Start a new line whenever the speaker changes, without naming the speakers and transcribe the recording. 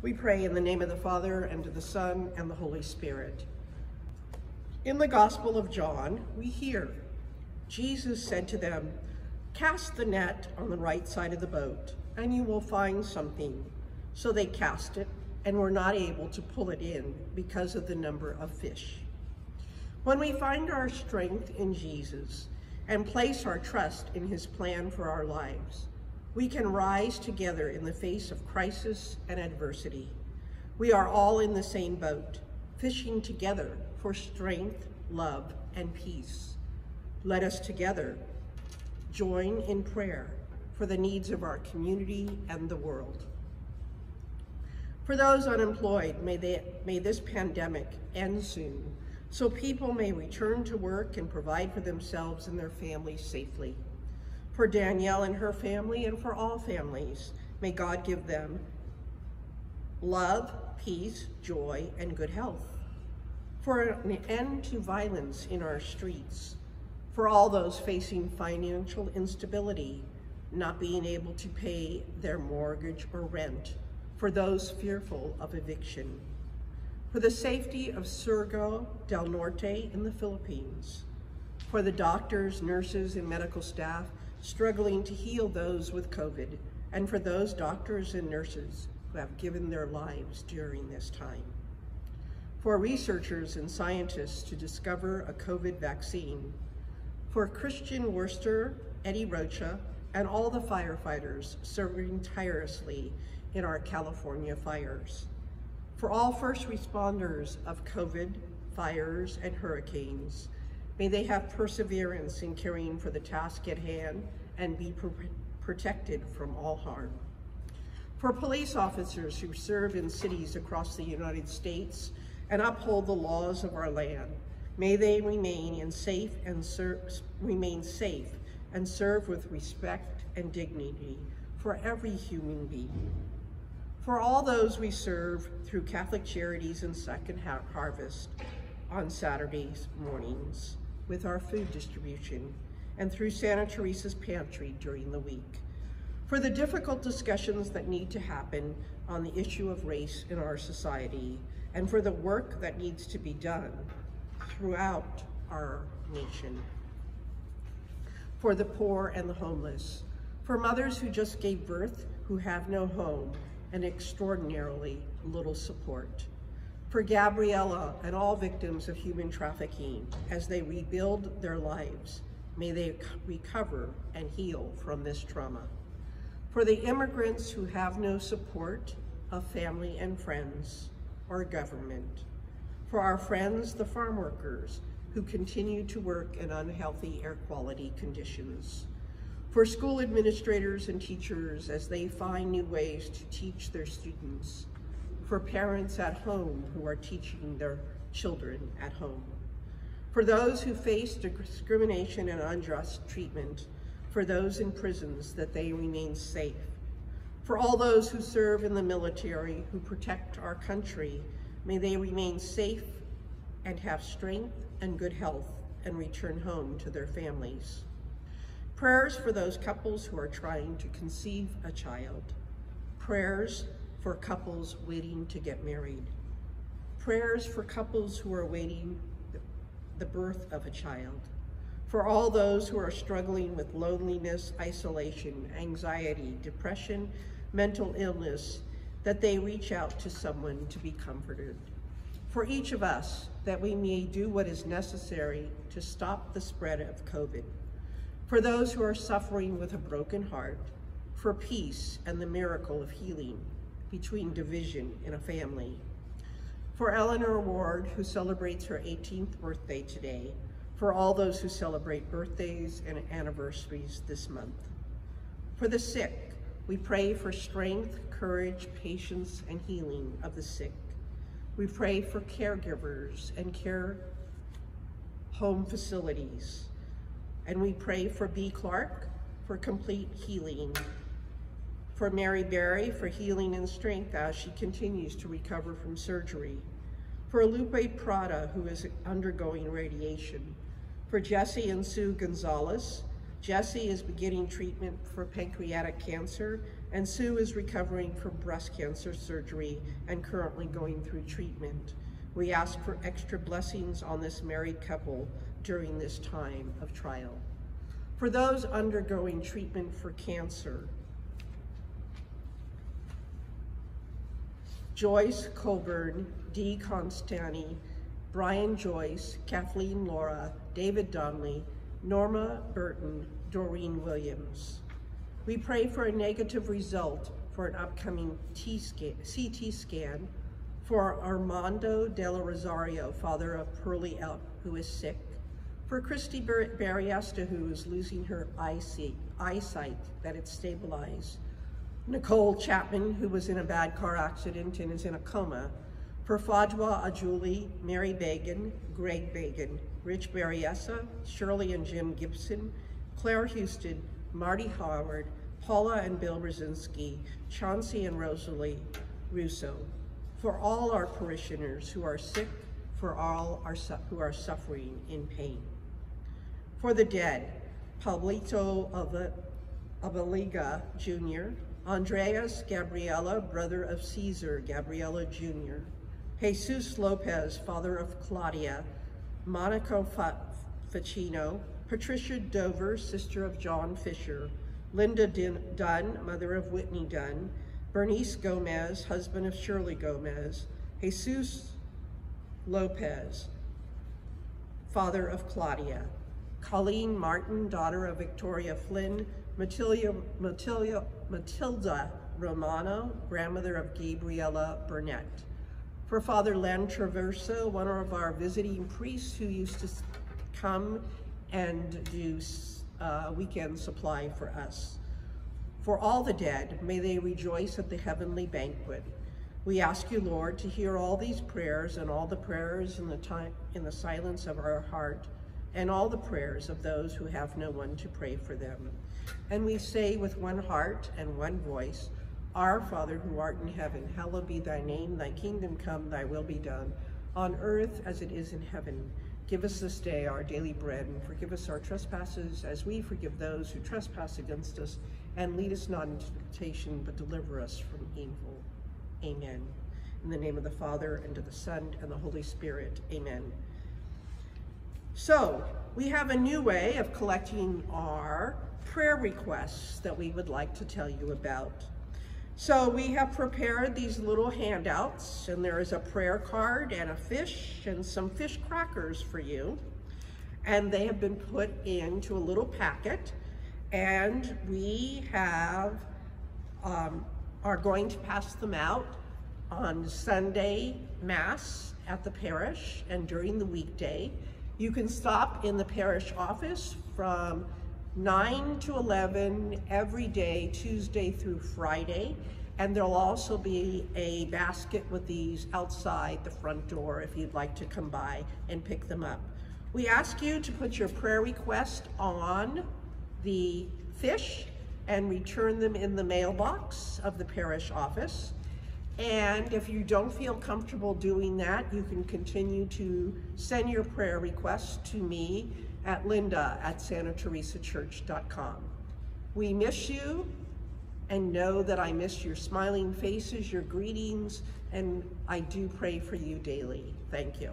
We pray in the name of the Father, and of the Son, and the Holy Spirit. In the Gospel of John, we hear, Jesus said to them, Cast the net on the right side of the boat, and you will find something. So they cast it, and were not able to pull it in because of the number of fish. When we find our strength in Jesus and place our trust in his plan for our lives, we can rise together in the face of crisis and adversity. We are all in the same boat, fishing together for strength, love, and peace. Let us together join in prayer for the needs of our community and the world. For those unemployed, may, they, may this pandemic end soon so people may return to work and provide for themselves and their families safely. For Danielle and her family and for all families, may God give them love, peace, joy, and good health. For an end to violence in our streets, for all those facing financial instability, not being able to pay their mortgage or rent, for those fearful of eviction, for the safety of Surigao del Norte in the Philippines, for the doctors, nurses, and medical staff struggling to heal those with COVID, and for those doctors and nurses who have given their lives during this time. For researchers and scientists to discover a COVID vaccine, for Christian Worster, Eddie Rocha, and all the firefighters serving tirelessly in our California fires. For all first responders of COVID, fires, and hurricanes, may they have perseverance in caring for the task at hand and be pr protected from all harm. For police officers who serve in cities across the United States and uphold the laws of our land, may they remain in safe and remain safe and serve with respect and dignity for every human being. For all those we serve through Catholic Charities and Second Harvest on Saturdays mornings with our food distribution and through Santa Teresa's Pantry during the week. For the difficult discussions that need to happen on the issue of race in our society and for the work that needs to be done throughout our nation. For the poor and the homeless, for mothers who just gave birth who have no home and extraordinarily little support. For Gabriella and all victims of human trafficking as they rebuild their lives, may they recover and heal from this trauma. For the immigrants who have no support of family and friends or government. For our friends, the farm workers, who continue to work in unhealthy air quality conditions for school administrators and teachers as they find new ways to teach their students, for parents at home who are teaching their children at home, for those who face discrimination and unjust treatment, for those in prisons that they remain safe, for all those who serve in the military who protect our country, may they remain safe and have strength and good health and return home to their families. Prayers for those couples who are trying to conceive a child. Prayers for couples waiting to get married. Prayers for couples who are waiting the birth of a child. For all those who are struggling with loneliness, isolation, anxiety, depression, mental illness, that they reach out to someone to be comforted. For each of us, that we may do what is necessary to stop the spread of COVID for those who are suffering with a broken heart, for peace and the miracle of healing between division in a family. For Eleanor Ward, who celebrates her 18th birthday today, for all those who celebrate birthdays and anniversaries this month. For the sick, we pray for strength, courage, patience, and healing of the sick. We pray for caregivers and care home facilities, and we pray for B. Clark for complete healing, for Mary Berry for healing and strength as she continues to recover from surgery, for Lupe Prada, who is undergoing radiation, for Jesse and Sue Gonzalez, Jesse is beginning treatment for pancreatic cancer, and Sue is recovering from breast cancer surgery and currently going through treatment. We ask for extra blessings on this married couple during this time of trial. For those undergoing treatment for cancer, Joyce Coburn, Dee Constani, Brian Joyce, Kathleen Laura, David Donnelly, Norma Burton, Doreen Williams. We pray for a negative result for an upcoming CT scan for Armando de la Rosario, father of Pearlie Elk, who is sick, for Christy Barriesta, who is losing her eyesight, that it's stabilized, Nicole Chapman, who was in a bad car accident and is in a coma, for Ajuli, Mary Bagan, Greg Bagan, Rich Barriesa, Shirley and Jim Gibson, Claire Houston, Marty Howard, Paula and Bill Brzezinski, Chauncey and Rosalie Russo, for all our parishioners who are sick, for all our who are suffering in pain. For the dead, Pablito Abeliga Jr., Andreas Gabriela, brother of Caesar Gabriela Jr., Jesus Lopez, father of Claudia, Monica Ficino, Patricia Dover, sister of John Fisher, Linda Dunn, mother of Whitney Dunn, Bernice Gomez, husband of Shirley Gomez, Jesus Lopez, father of Claudia, Colleen Martin, daughter of Victoria Flynn, Matilda, Matilda, Romano, grandmother of Gabriella Burnett. For Father Len Traverso, one of our visiting priests who used to come and do uh, weekend supply for us. For all the dead, may they rejoice at the heavenly banquet. We ask you, Lord, to hear all these prayers and all the prayers in the time in the silence of our heart and all the prayers of those who have no one to pray for them. And we say with one heart and one voice, Our Father who art in heaven, hallowed be thy name, thy kingdom come, thy will be done, on earth as it is in heaven. Give us this day our daily bread, and forgive us our trespasses as we forgive those who trespass against us. And lead us not into temptation, but deliver us from evil. Amen. In the name of the Father, and of the Son, and the Holy Spirit. Amen. So, we have a new way of collecting our prayer requests that we would like to tell you about. So we have prepared these little handouts and there is a prayer card and a fish and some fish crackers for you. And they have been put into a little packet and we have, um, are going to pass them out on Sunday Mass at the parish and during the weekday. You can stop in the parish office from 9 to 11 every day, Tuesday through Friday. And there'll also be a basket with these outside the front door if you'd like to come by and pick them up. We ask you to put your prayer request on the fish and return them in the mailbox of the parish office. And if you don't feel comfortable doing that, you can continue to send your prayer requests to me at Lynda at santateresachurch.com. We miss you and know that I miss your smiling faces, your greetings, and I do pray for you daily. Thank you.